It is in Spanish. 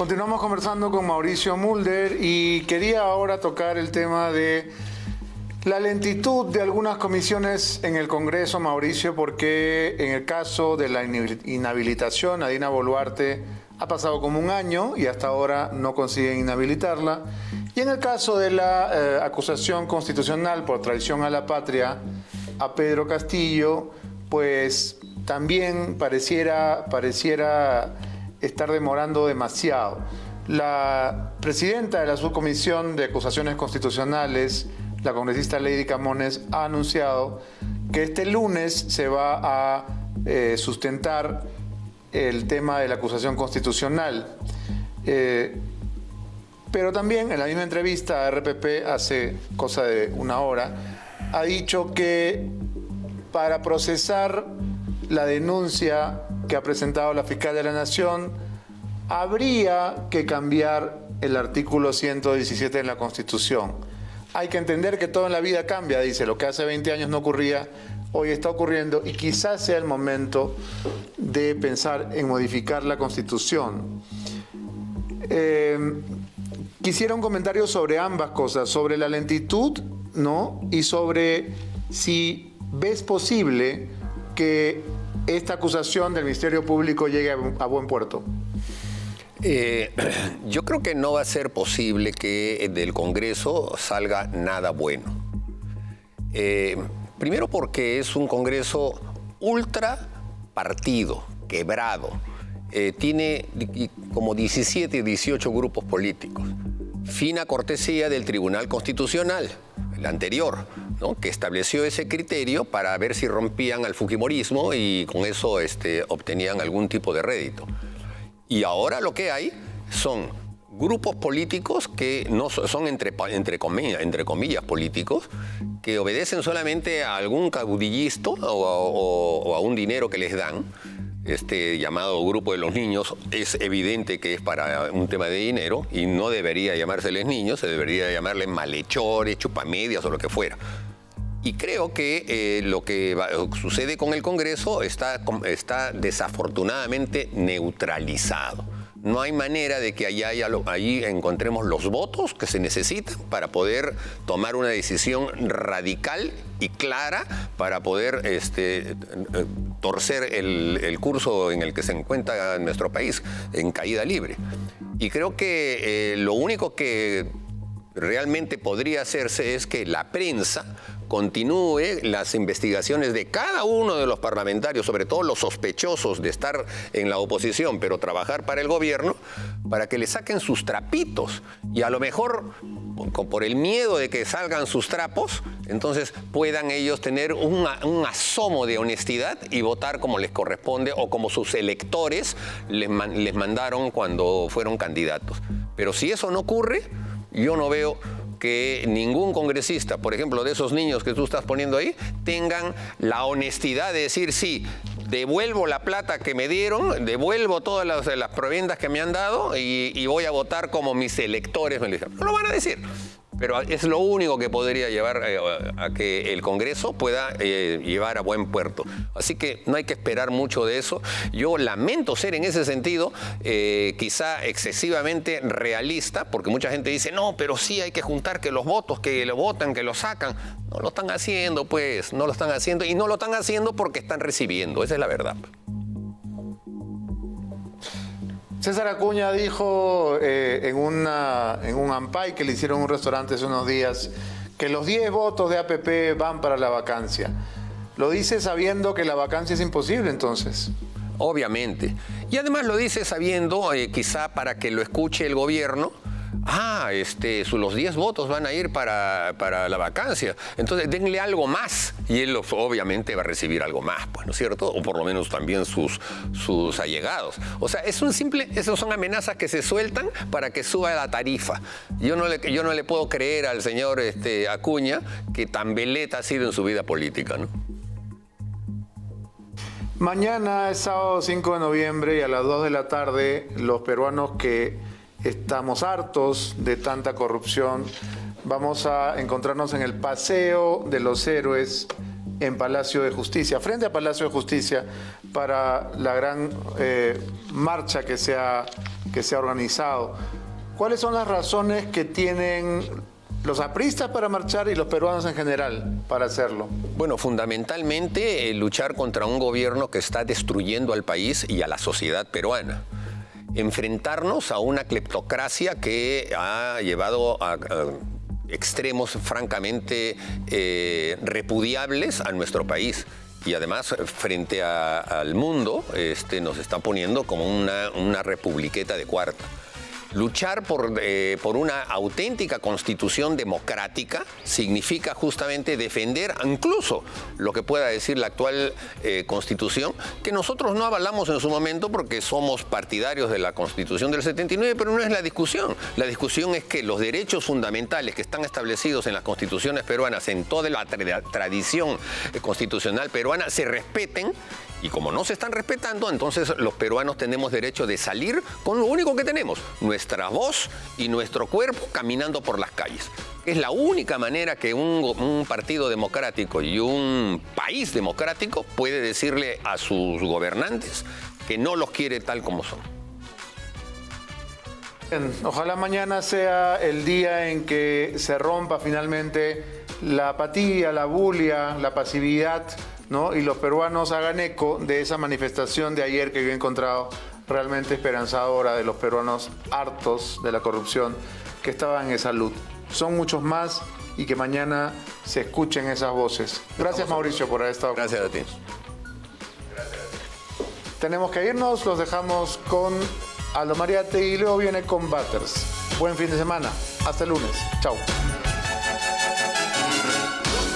Continuamos conversando con Mauricio Mulder y quería ahora tocar el tema de la lentitud de algunas comisiones en el Congreso, Mauricio, porque en el caso de la inhabilitación a Dina Boluarte ha pasado como un año y hasta ahora no consiguen inhabilitarla. Y en el caso de la eh, acusación constitucional por traición a la patria a Pedro Castillo, pues también pareciera, pareciera estar demorando demasiado. La presidenta de la subcomisión de acusaciones constitucionales, la congresista Lady Camones, ha anunciado que este lunes se va a eh, sustentar el tema de la acusación constitucional. Eh, pero también en la misma entrevista a RPP hace cosa de una hora, ha dicho que para procesar la denuncia que ha presentado la fiscal de la Nación, habría que cambiar el artículo 117 en la Constitución. Hay que entender que todo en la vida cambia, dice, lo que hace 20 años no ocurría, hoy está ocurriendo y quizás sea el momento de pensar en modificar la Constitución. Eh, quisiera un comentario sobre ambas cosas, sobre la lentitud, ¿no? Y sobre si ves posible que esta acusación del Ministerio Público llegue a buen puerto. Eh, yo creo que no va a ser posible que del Congreso salga nada bueno. Eh, primero porque es un Congreso ultra partido, quebrado. Eh, tiene como 17, 18 grupos políticos. Fina cortesía del Tribunal Constitucional, el anterior, que estableció ese criterio para ver si rompían al Fujimorismo y con eso este, obtenían algún tipo de rédito. Y ahora lo que hay son grupos políticos que no son entre, entre, comillas, entre comillas políticos, que obedecen solamente a algún caudillisto o, a un dinero que les dan. Este llamado grupo de los niños es evidente que es para un tema de dinero y no debería llamárseles niños, se debería llamarles malhechores, chupamedias o lo que fuera. Y creo que eh, lo que sucede con el Congreso está, está desafortunadamente neutralizado. No hay manera de que allá, allí encontremos los votos que se necesitan para poder tomar una decisión radical y clara para poder este, torcer el, curso en el que se encuentra nuestro país, en caída libre. Y creo que eh, lo único que realmente podría hacerse es que la prensa continúe las investigaciones de cada uno de los parlamentarios, sobre todo los sospechosos de estar en la oposición, pero trabajar para el gobierno, para que le saquen sus trapitos. Y a lo mejor, por el miedo de que salgan sus trapos, entonces puedan ellos tener un, asomo de honestidad y votar como les corresponde o como sus electores les, les mandaron cuando fueron candidatos. Pero si eso no ocurre, yo no veo que ningún congresista, por ejemplo, de esos niños que tú estás poniendo ahí, tengan la honestidad de decir, sí, devuelvo la plata que me dieron, devuelvo todas las, las que me han dado y, y, voy a votar como mis electores me lo dijeron. No lo van a decir pero es lo único que podría llevar eh, a que el Congreso pueda eh, llevar a buen puerto. Así que no hay que esperar mucho de eso. Yo lamento ser en ese sentido eh, quizá excesivamente realista, porque mucha gente dice, no, pero sí hay que juntar que los votos, que lo votan, que lo sacan. No lo están haciendo, pues, no lo están haciendo y no lo están haciendo porque están recibiendo, esa es la verdad. César Acuña dijo eh, en, una, en un AMPAI que le hicieron un restaurante hace unos días que los 10 votos de APP van para la vacancia. Lo dice sabiendo que la vacancia es imposible entonces. Obviamente. Y además lo dice sabiendo, eh, quizá para que lo escuche el gobierno, ah, este, los 10 votos van a ir para, la vacancia, entonces denle algo más. Y él obviamente va a recibir algo más, pues, ¿no es cierto? O por lo menos también sus, sus allegados. O sea, es un simple, esas son amenazas que se sueltan para que suba la tarifa. Yo no le, yo no le puedo creer al señor este, Acuña que tan veleta ha sido en su vida política, ¿no? Mañana es sábado 5 de noviembre y a las 2 de la tarde los peruanos que estamos hartos de tanta corrupción. Vamos a encontrarnos en el Paseo de los Héroes en Palacio de Justicia, frente a Palacio de Justicia, para la gran eh, marcha que se ha que se ha organizado. ¿Cuáles son las razones que tienen los apristas para marchar y los peruanos en general para hacerlo? Bueno, fundamentalmente eh, luchar contra un gobierno que está destruyendo al país y a la sociedad peruana. Enfrentarnos a una cleptocracia que ha llevado a, extremos francamente eh, repudiables a nuestro país y además frente al mundo este, nos está poniendo como una, una republiqueta de cuarta. Luchar por, eh, por, una auténtica constitución democrática significa justamente defender incluso lo que pueda decir la actual eh, constitución, que nosotros no avalamos en su momento porque somos partidarios de la constitución del 79, pero no es la discusión. La discusión es que los derechos fundamentales que están establecidos en las constituciones peruanas, en toda la tradición eh, constitucional peruana, se respeten y como no se están respetando, entonces los peruanos tenemos derecho de salir con lo único que tenemos, nuestra voz y nuestro cuerpo caminando por las calles. Es la única manera que un, partido democrático y un país democrático puede decirle a sus gobernantes que no los quiere tal como son. Ojalá mañana sea el día en que se rompa finalmente la apatía, la bulia, la pasividad y los peruanos hagan eco de esa manifestación de ayer que yo he encontrado realmente esperanzadora de los peruanos hartos de la corrupción que estaban en esa luz. Son muchos más y que mañana se escuchen esas voces. Gracias Mauricio por haber estado Gracias a ti. Tenemos que irnos, los dejamos con Aldo Mariate y luego viene con Butters. Buen fin de semana. Hasta el lunes. Chao.